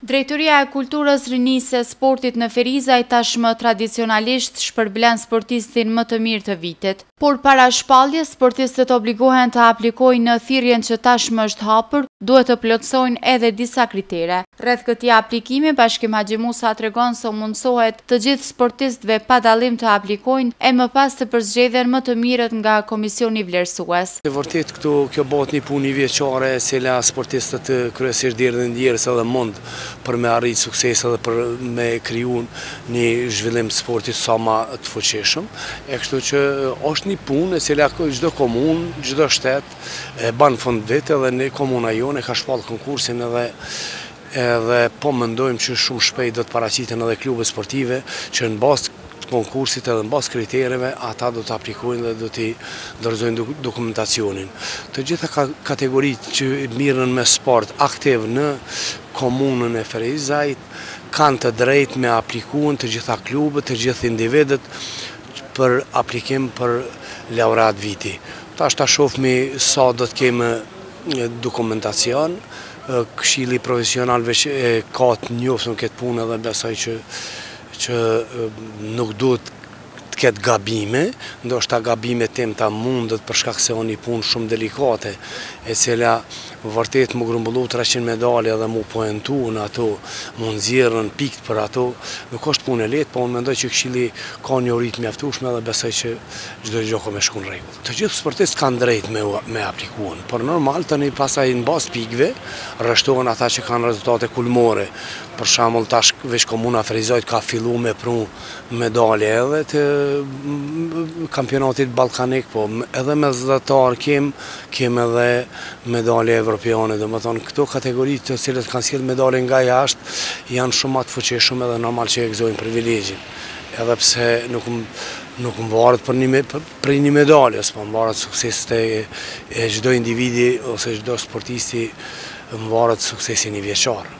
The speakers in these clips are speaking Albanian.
Drejtoria e Kulturës, Rinisë dhe Sportit në Ferizaj tashmë tradicionalisht shpërblen sportistin më të mirë të vitit. Por para shpalljes, sportistët obligohen të aplikojnë në thirrjen që tashmë është hapur, duhet të plotësojnë edhe disa kritere. Rreth këtij aplikimi, Bashkim Haxhimusa tregon se u mundësohet të gjithë sportistëve pa dallim të aplikojnë e më pas të përzgjedhen më të mirët nga komisioni vlerësues. E vërtetë këtu kjo bëhet një punë njëvjeçare e cila sportistët kryesisht derdhin djersë edhe mund për me arrit sukses edhe për me kriju një zhvillim të sportit sa më të fuqishëm e kështu që është një punë e cila çdo komunë, çdo shtet e bën fund vit edhe ne komuna jonë e ka shpallë konkursin edhe Edhe po mendojmë që shumë shpejt do të paraqiten edhe klubet sportive që në bazë të konkursit edhe në bazë kritereve ata do të aplikojnë dhe do t'i dorëzojnë dokumentacionin. Të gjitha kategoritë që mirren me sport aktiv në komunën e Ferizajt kanë të drejtë me aplikuen të gjitha klubet, të gjithë individët për aplikim për laureat viti. Tash ta shofmi sa do të kemë dokumentacion. Këshilli i profesionalëve që e ka të njoftur këtë punë edhe besoj që që nuk duhet të ketë gabime, ndoshta gabime t'imta mundet për shkak se është një punë shumë delikate, e cila vërtet m'u grumbullu 300 medalje edhe m'u poentu në ato, m'u nxjerrë pikët për ato, nuk është punë e lehtë, po unë mendoj që këshilli ka njohuri të mjaftueshme edhe besoj që çdo gjë ka me shku në rregull. Të gjithë sportistë kanë drejt me aplikuan, por normal tani masanej në bazë pikëve rreshtohen ata që kanë rezultate kulmore. Për shembull tash veç komuna Ferizajt ka fillu me pru medalje edhe të kampionatit ballkanik, po edhe më shpesh kem, kem edhe medalje evropiane, domethënë këto kategori të cilët kanë sjellë medalje nga jashtë janë shumë më të fuqishëm edhe normal që e gëzojnë privilegjin. Edhe pse nuk nuk mvaret për një Prej një medalje ose po mvaret suksesi te çdo individi ose çdo sportisti mvaret suksesi njëvjeçar.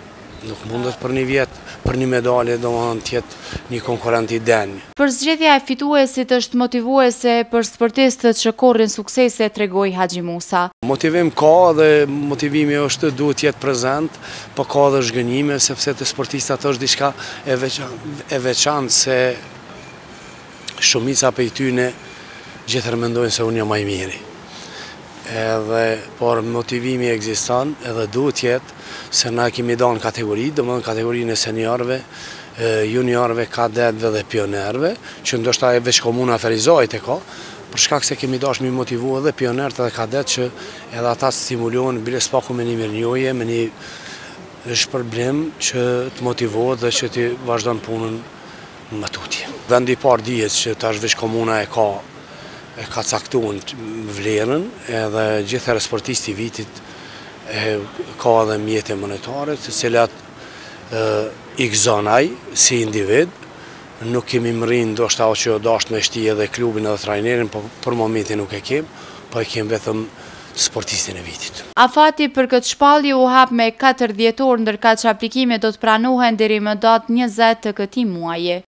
Nuk mundet për një vjet, për një medalje domethënë të jetë një konkurrent i denjë. Përzgjedhja e fituesit është motivuese për sportistët që korrin suksese, tregoi Haxhimusa. Motivim ka dhe motivimi është duhet të jetë prezent, po ka edhe zhgënjime sepse te sportistat është diçka e veçantë se Shumica prej tyne gjithherë mendojnë se unë jam më i miri. Edhe por motivimi ekziston edhe duhet të jetë se na kemi dhënë kategori, domethënë kategorinë e seniorëve, juniorëve, kadetëve dhe pionerëve, që ndoshta e veç komuna e Ferizajt e ka, për shkak se kemi dashur mi motivu edhe pionerët edhe kadet që edhe ata të stimulohen bile së paku me një mirënjohje, me një shpërblim që të motivohet dhe që të vazhdon punën më tutje. Vendi i parë dihet që tash veç komuna e ka e ka caktuar vlerën edhe gjithherë sportisti i vitit e ka edhe mjete monetare të cilat i gëzon ai si individ, nuk kemi mri ndoshta atë që o dashtë me shti edhe klubin edhe trajnerin, po për momentin nuk e kem, po e kem vetëm sportistin e vitit. Afati për këtë shpallje u hap më katër dhjetor ndërkaq aplikimet do të pranohen deri më datë njëzet të këtij muaji.